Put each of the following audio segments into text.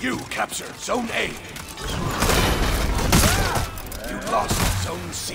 You captured Zone A. You lost Zone C.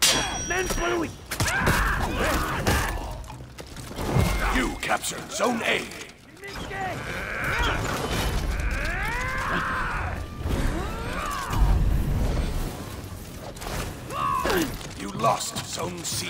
You captured Zone A. You lost Zone C.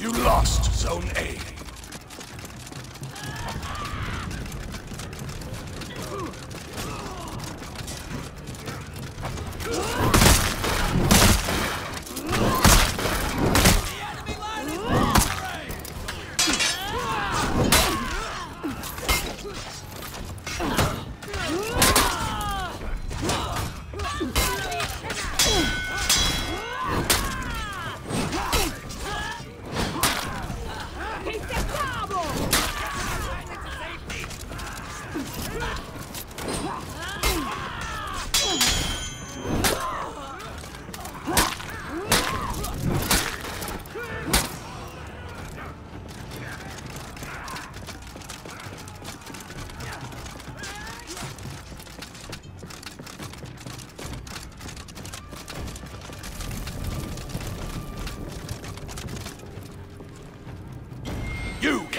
You lost Zone A.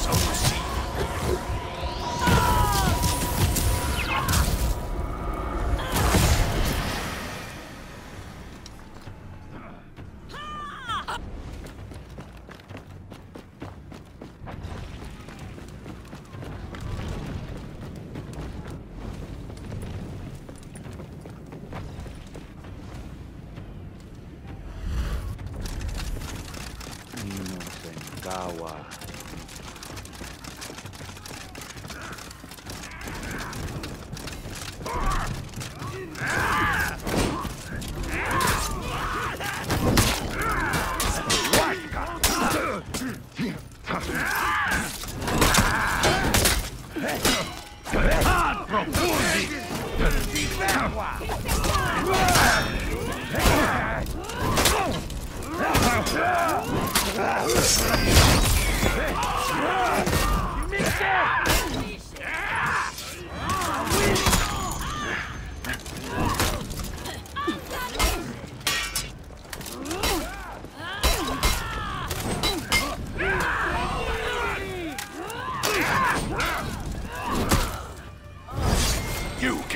Zone Kawa.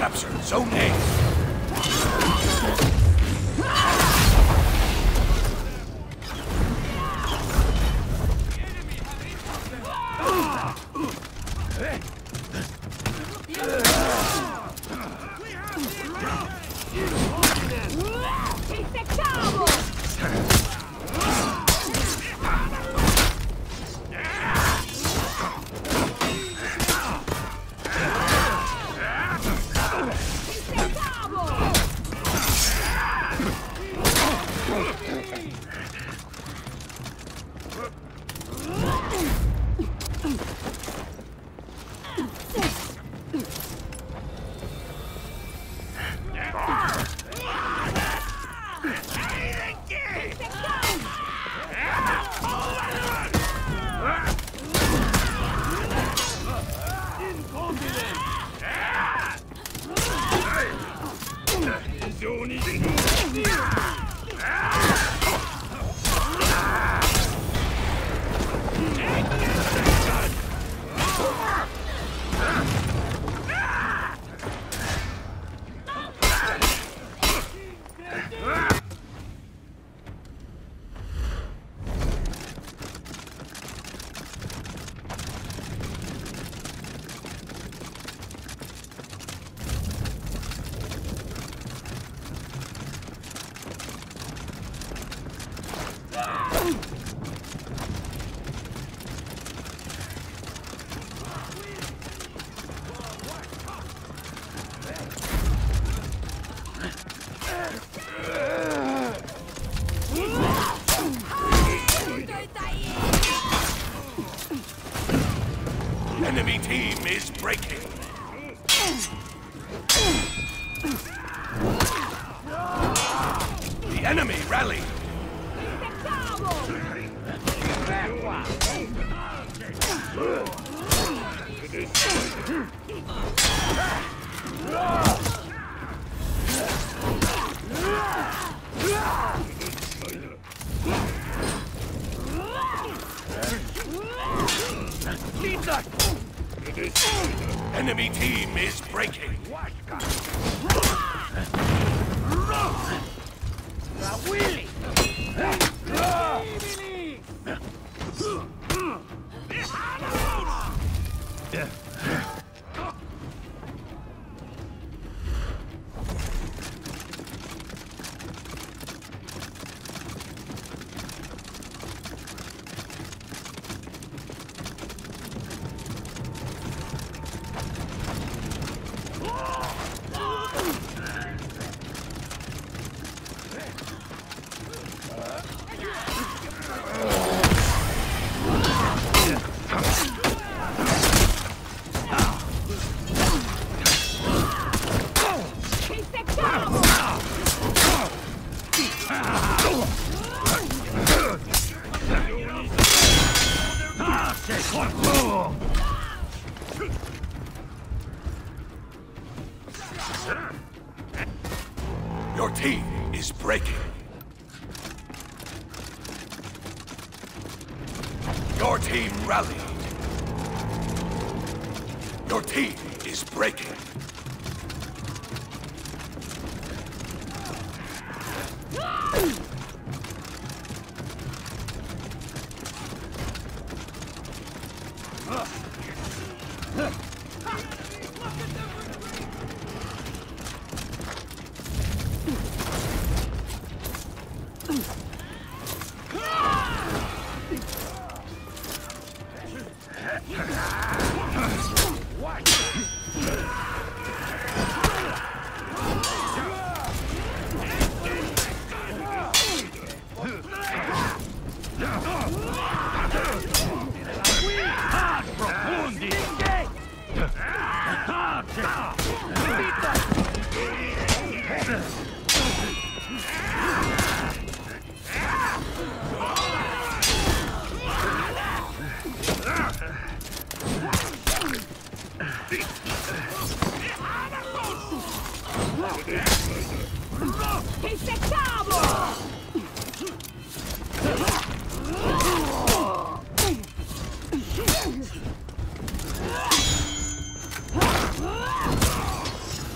Captured Zone A. enemy. Enemy team is breaking. Willy! Infectado! Yeah. Your team is breaking. Your team rallied. Your team is breaking.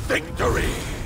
Victory!